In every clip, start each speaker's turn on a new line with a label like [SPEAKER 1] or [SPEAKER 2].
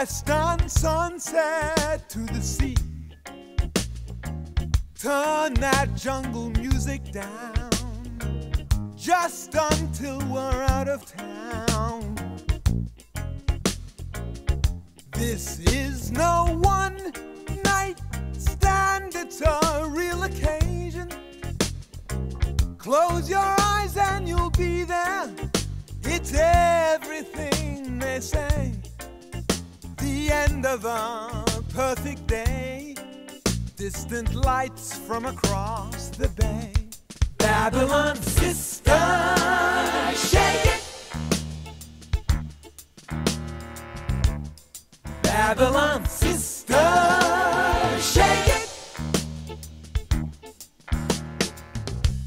[SPEAKER 1] Drive west on sunset to the sea. Turn that jungle music down just until we're out of town. This is no one night stand, it's a real occasion. Close your eyes and you'll be there. It's everything they say. The end of a perfect day. Distant lights from across the bay. Babylon sister, shake it. Babylon sister, shake it.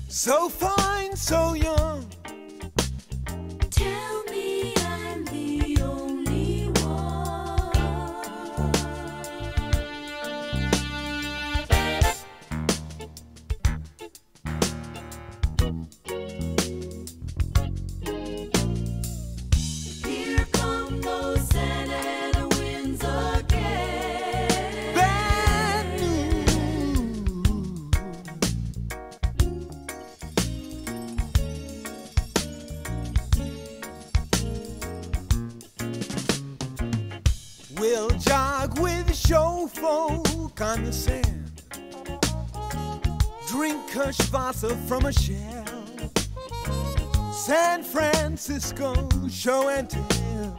[SPEAKER 1] So fine, so young. On the sand. Drink Kirschwasser from a shell. San Francisco show and tell.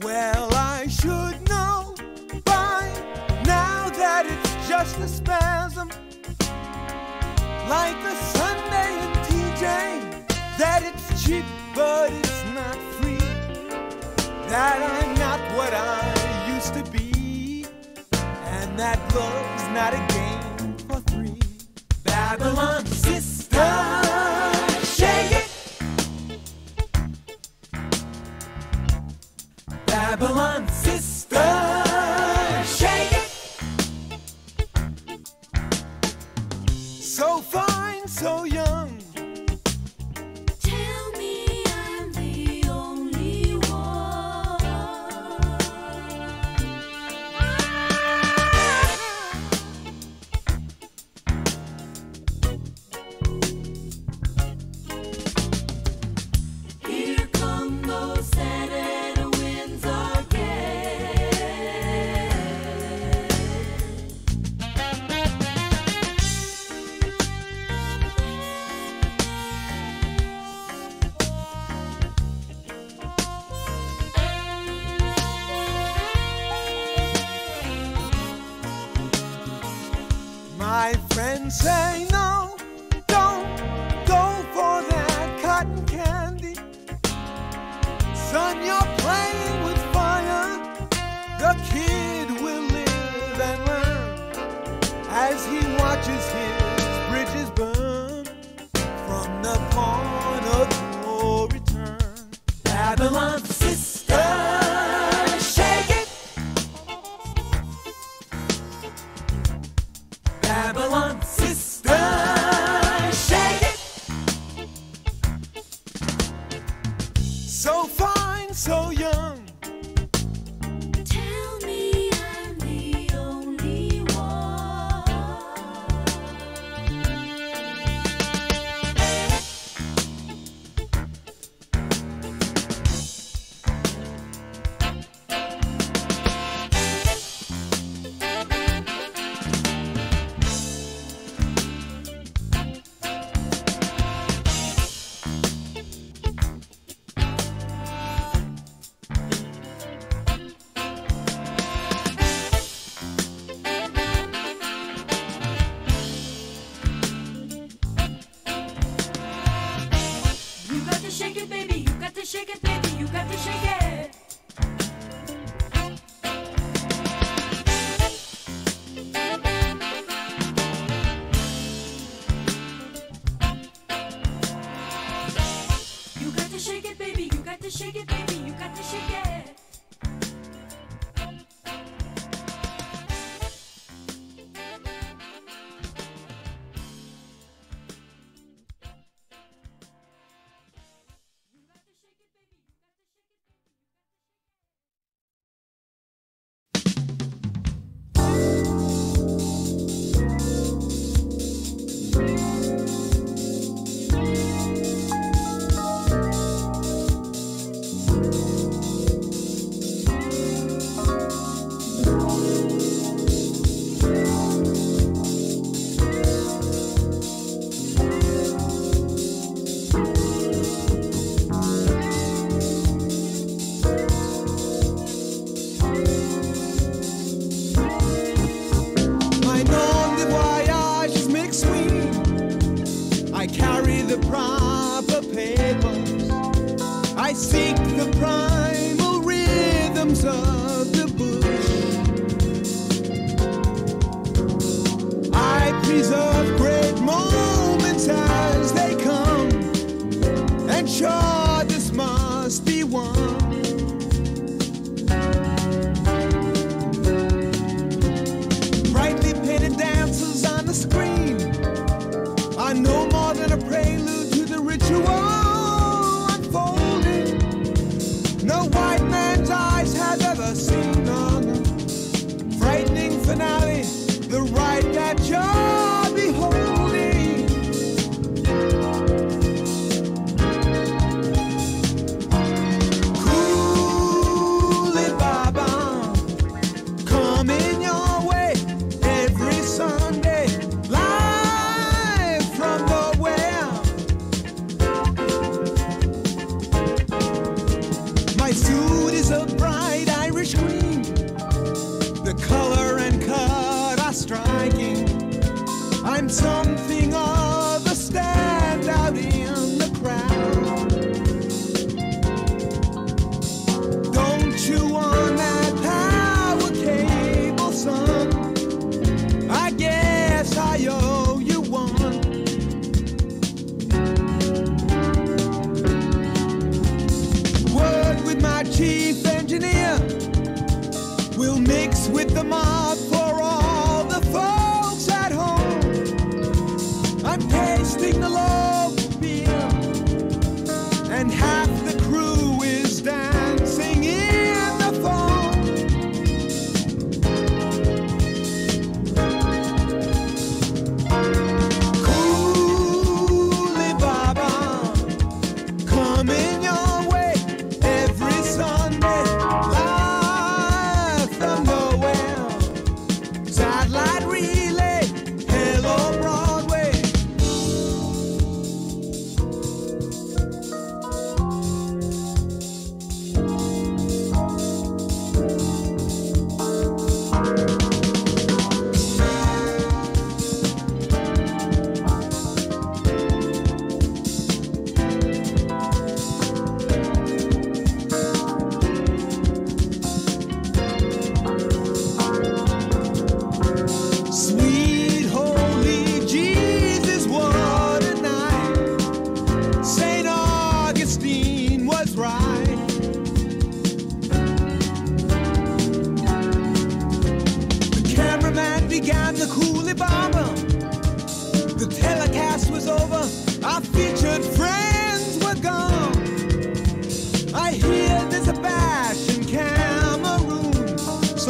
[SPEAKER 1] Well, I should know by now that it's just a spasm. Like the Sunday in TJ, that it's cheap but it's not free. That I'm not what I used to be, that love's not a game for three. Babylon sister, shake it. Babylon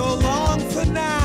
[SPEAKER 1] so long for now.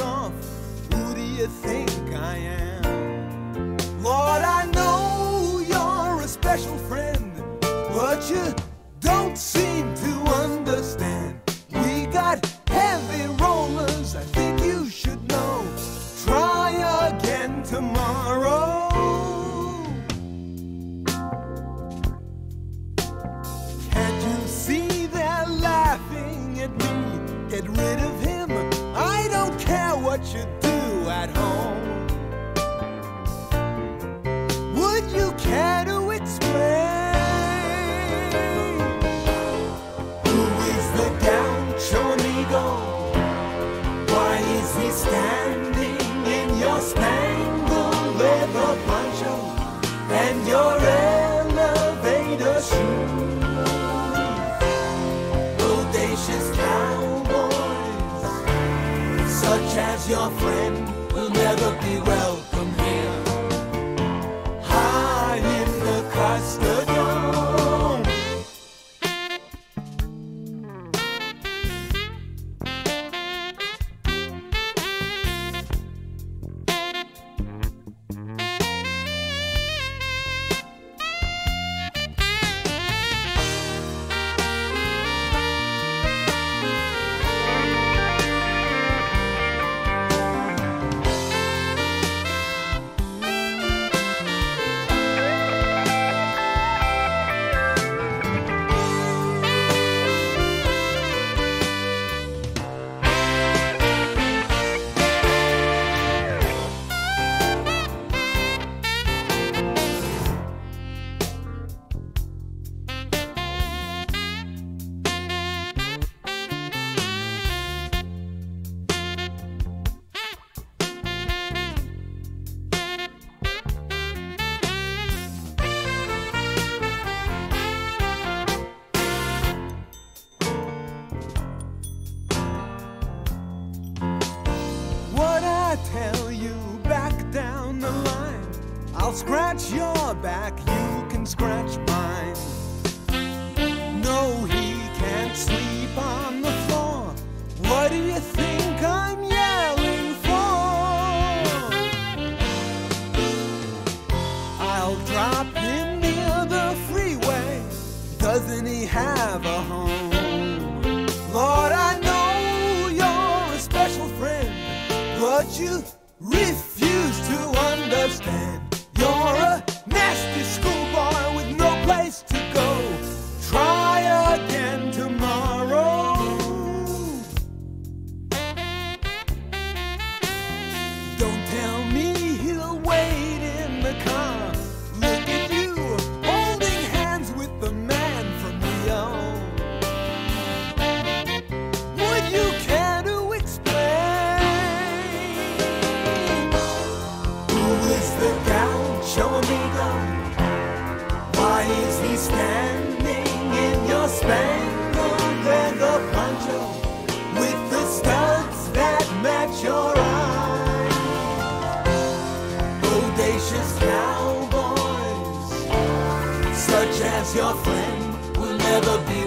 [SPEAKER 1] ass. Who do you think I am? Lord, I know you're a special friend, but you don't seem to understand. scratch Cowboys, such as your friend, will never be.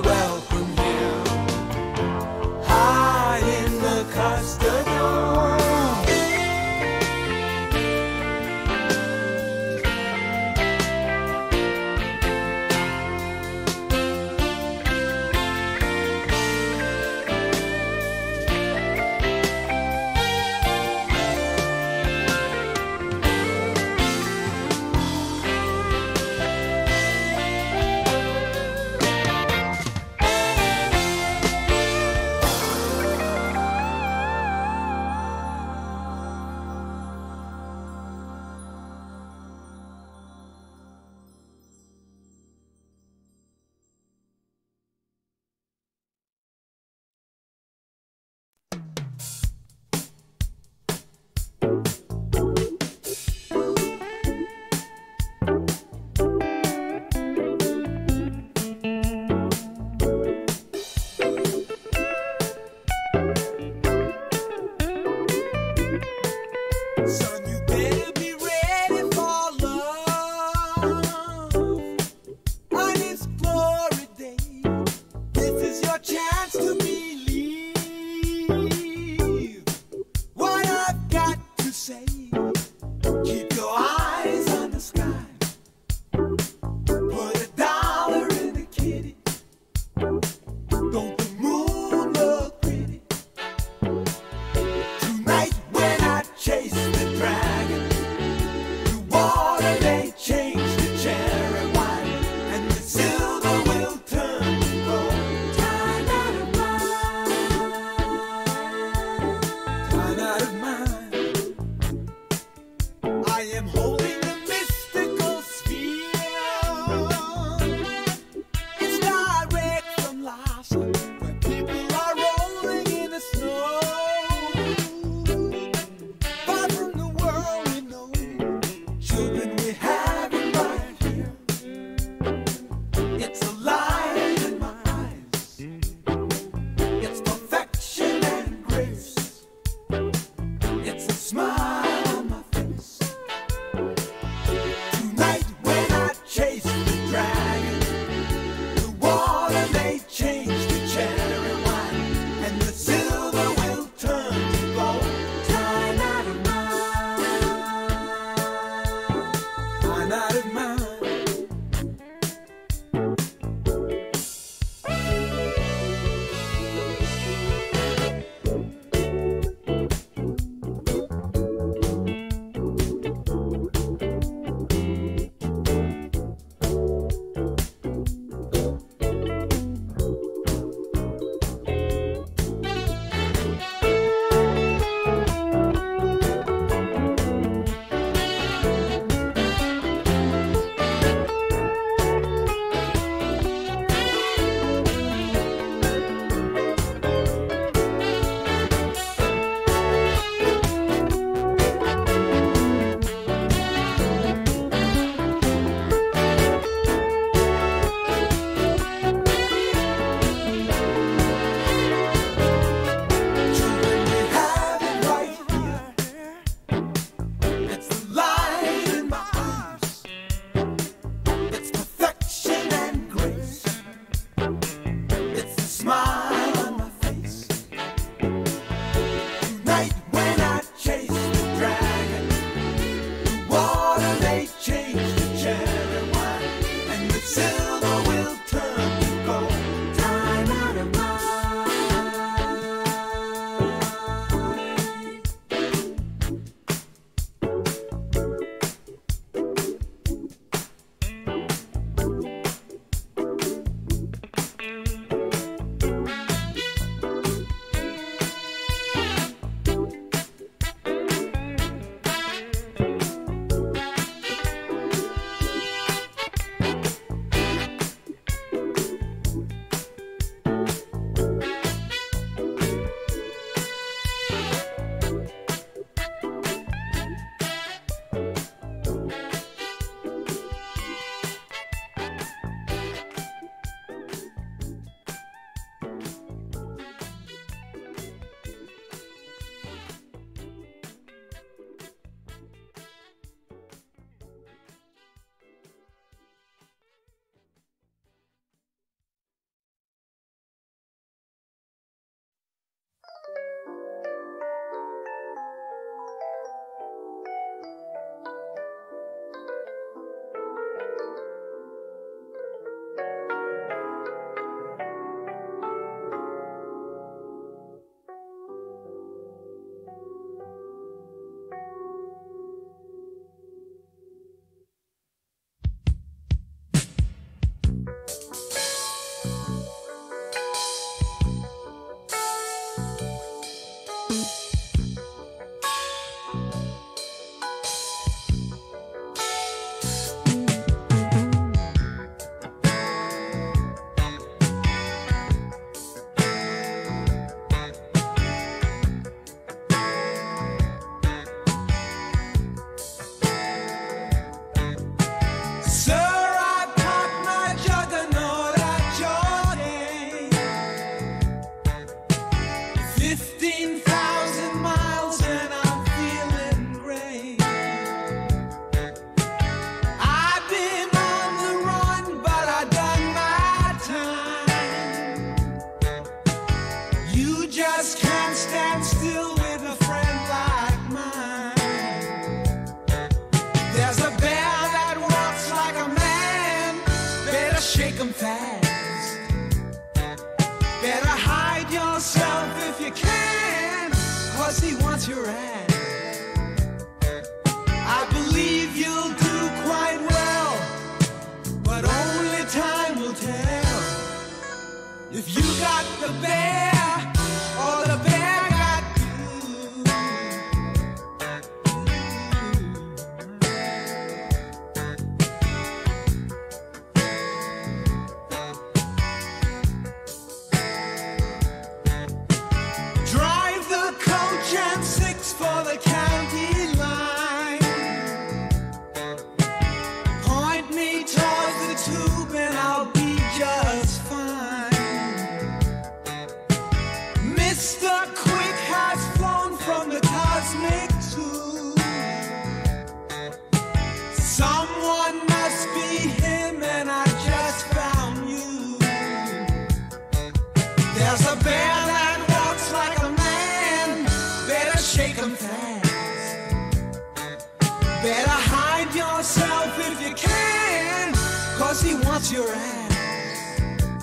[SPEAKER 1] Wants your ass.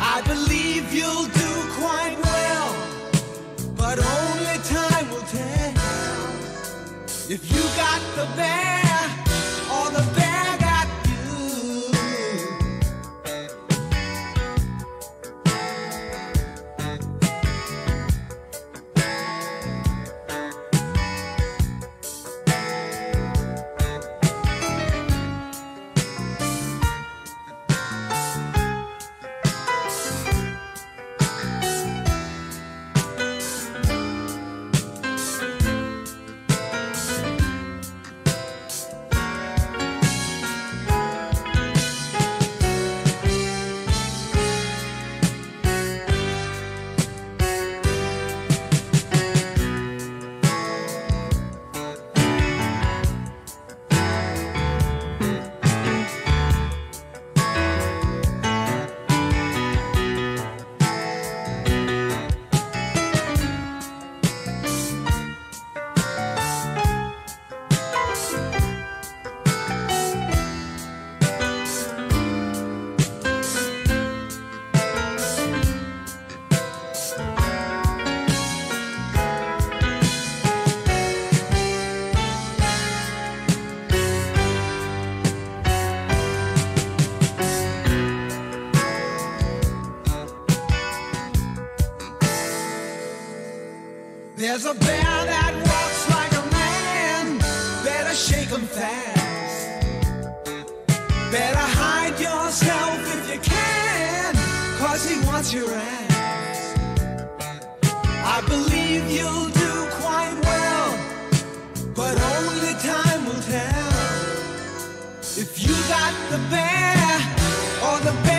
[SPEAKER 1] I believe you'll do quite well, but only time will tell. If you got the bear There's a bear that walks like a man. Better shake him fast. Better hide yourself if you can. Cause he wants your ass. I believe you'll do quite well. But only time will tell. If you got the bear or the bear